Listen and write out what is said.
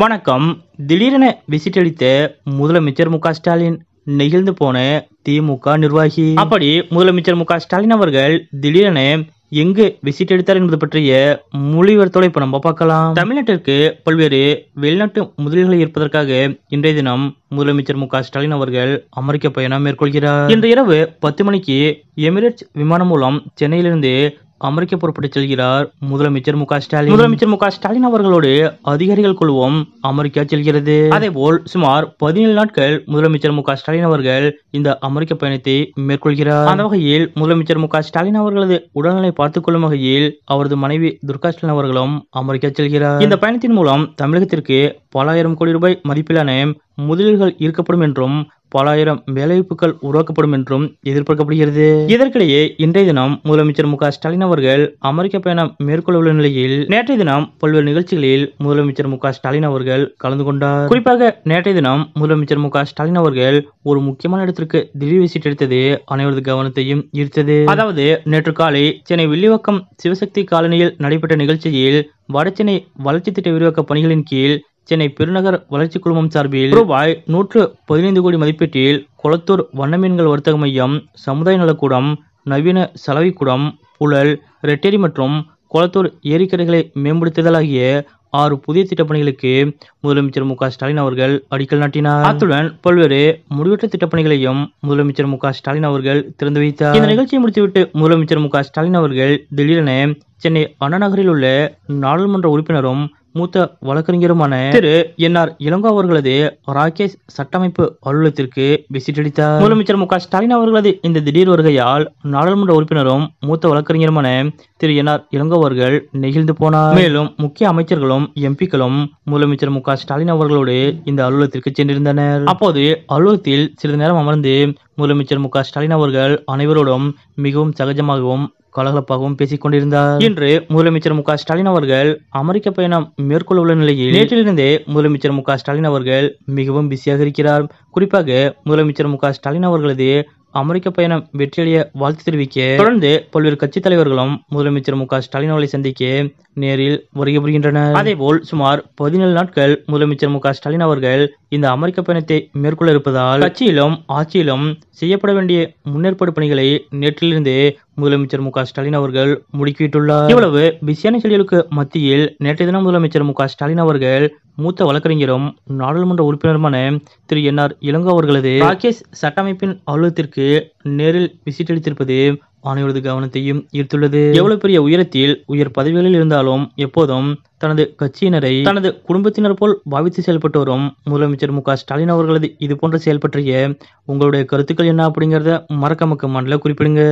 வணக்கம். திடீரென விசிட்டளித்த முதலமைச்சர் மு ஸ்டாலின் நெகிழ்ந்து போன திமுக நிர்வாகி. அப்படி முதலமைச்சர் மு ஸ்டாலின் அவர்கள் திடீரென எங்கு விசிட் எடுத்தார் என்பது பற்றிய மொழிவரத்தோடு இப்ப நம்ம பார்க்கலாம். தமிழ்நாட்டிற்கு பல்வேறு வெளிநாட்டு முதலீடுகளை இருப்பதற்காக இன்றைய தினம் முதலமைச்சர் மு ஸ்டாலின் அவர்கள் அமெரிக்க பயணம் மேற்கொள்கிறார். இன்று இரவு பத்து மணிக்கு எமிரேட்ஸ் விமானம் மூலம் சென்னையிலிருந்து அமெரிக்க புறப்பட்டு செல்கிறார் முதலமைச்சர் மு ஸ்டாலின். முதலமைச்சர் மு ஸ்டாலின் அவர்களோடு அதிகாரிகள் குழுவும் அமெரிக்கா செல்கிறது. அதேபோல் சுமார் பதினேழு நாட்கள் முதலமைச்சர் மு ஸ்டாலின் அவர்கள் இந்த அமெரிக்க பயணத்தை மேற்கொள்கிறார். அந்த வகையில் முதலமைச்சர் மு ஸ்டாலின் அவர்களது உடல்நிலை பார்த்துக் கொள்ளும் வகையில் அவரது மனைவி துர்கா ஸ்டாலின் அவர்களும் அமெரிக்கா செல்கிறார். இந்த பயணத்தின் மூலம் தமிழகத்திற்கு பல ஆயிரம் கோடி ரூபாய் மதிப்பிலான முதலீடுகள் ஈர்க்கப்படும் என்றும் பல ஆயிரம் வேலைவாய்ப்புகள் உருவாக்கப்படும் என்றும் எதிர்பார்க்கப்படுகிறது. இதற்கிடையே இன்றைய தினம் முதலமைச்சர் மு ஸ்டாலின் அவர்கள் அமெரிக்க பயணம் மேற்கொள்ள உள்ள நிலையில் நேற்றைய தினம் பல்வேறு நிகழ்ச்சிகளில் முதலமைச்சர் மு ஸ்டாலின் அவர்கள் கலந்து கொண்டார். குறிப்பாக நேற்றைய தினம் முதலமைச்சர் மு ஸ்டாலின் அவர்கள் ஒரு முக்கியமான இடத்திற்கு திடீர் விசிட் எடுத்தது அனைவரது கவனத்தையும் ஈர்த்தது. அதாவது நேற்று காலை சென்னை வில்லிவாக்கம் சிவசக்தி காலனியில் நடைபெற்ற நிகழ்ச்சியில் வடசென்னை வளர்ச்சி திட்ட விரிவாக்க பணிகளின் கீழ் சென்னை பெருநகர் வளர்ச்சி குழுமம் சார்பில் ரூபாய் நூற்று பதினைந்து கோடி மதிப்பீட்டில் கொளத்தூர் வண்ணமீன்கள் வர்த்தக மையம் சமுதாய நலக்கூடம் நவீன சலவைக்கூடம் புழல் ரெட்டேரி மற்றும் கொளத்தூர் ஏரிக்கரைகளை மேம்படுத்துதல் ஆகிய ஆறு புதிய திட்டப்பணிகளுக்கு முதலமைச்சர் மு ஸ்டாலின் அவர்கள் அடிக்கல் நாட்டினார். அத்துடன் பல்வேறு முடிவற்ற திட்டப்பணிகளையும் முதலமைச்சர் மு ஸ்டாலின் அவர்கள் திறந்து வைத்தார். இந்த நிகழ்ச்சியை முடித்துவிட்டு முதலமைச்சர் மு ஸ்டாலின் அவர்கள் திடீரென சென்னை அண்ணா நகரில் உள்ள நாடாளுமன்ற உறுப்பினரும் மூத்த வழக்கறிஞருமான திரு என் ஆர் இளங்கோ அவர்களது ராகேஷ் சட்டமைப்பு அலுவலகத்திற்கு விசிட் அளித்தார். முதலமைச்சர் மு க ஸ்டாலின் அவர்களது இந்த திடீர் வருகையால் நாடாளுமன்ற உறுப்பினரும் மூத்த வழக்கறிஞருமான திரு என் ஆர் இளங்கோ அவர்கள் நெகிழ்ந்து போனார். மேலும் முக்கிய அமைச்சர்களும் எம்பிக்களும் முதலமைச்சர் மு க ஸ்டாலின் அவர்களோடு இந்த அலுவலகத்திற்கு சென்றிருந்தனர். அப்போது அலுவலகத்தில் சிறிது நேரம் அமர்ந்து முதலமைச்சர் மு க ஸ்டாலின் அவர்கள் அனைவரோடும் மிகவும் சகஜமாகவும் கலகலப்பாகவும் பேசிக் கொண்டிருந்தார் இன்று முதலமைச்சர் மு ஸ்டாலின் அவர்கள் அமெரிக்க பயணம் மேற்கொள்ள உள்ள நிலையில் நேற்றிலிருந்தே முதலமைச்சர் மு ஸ்டாலின் அவர்கள் மிகவும் பிஸியாக இருக்கிறார். குறிப்பாக முதலமைச்சர் மு ஸ்டாலின் அவர்களது அமெரிக்க பயணம் வெற்றியடைய வாழ்த்து தெரிவிக்க தொடர்ந்து பல்வேறு கட்சி தலைவர்களும் முதலமைச்சர் மு ஸ்டாலின் அவர்களை சந்திக்க நேரில் வருகை புரிகின்றனர். அதேபோல் சுமார் பதினேழு நாட்கள் முதலமைச்சர் மு ஸ்டாலின் அவர்கள் இந்த அமெரிக்க பயணத்தை மேற்கொள்ள இருப்பதால் கட்சியிலும் ஆட்சியிலும் செய்யப்பட வேண்டிய முன்னேற்பாடு பணிகளை நேற்றிலிருந்து முதலமைச்சர் மு ஸ்டாலின் அவர்கள் முடுக்கிவிட்டுள்ளார் இவ்வளவு பிஸியான செயல்களுக்கு மத்தியில் நேற்றைய தினம் முதலமைச்சர் மு ஸ்டாலின் அவர்கள் மூத்த வழக்கறிஞரும் நாடாளுமன்ற உறுப்பினருமான திரு என் ஆர் இளங்கோ அவர்களது ராகேஷ் சட்டமைப்பின் அலுவலகத்திற்கு நேரில் விசிட் அளித்திருப்பது அனைவரது கவனத்தையும் ஈர்த்துள்ளது. எவ்வளவு பெரிய உயரத்தில் உயர் பதவிகளில் இருந்தாலும் எப்போதும் தனது கட்சியினரை தனது குடும்பத்தினர் போல் பாவித்து செயல்பட்டு வரும் முதலமைச்சர் மு ஸ்டாலின் அவர்களது இது போன்ற செயல் பற்றிய உங்களுடைய கருத்துக்கள் என்ன அப்படிங்கறத மக்க மண்டல குறிப்பிடுங்க.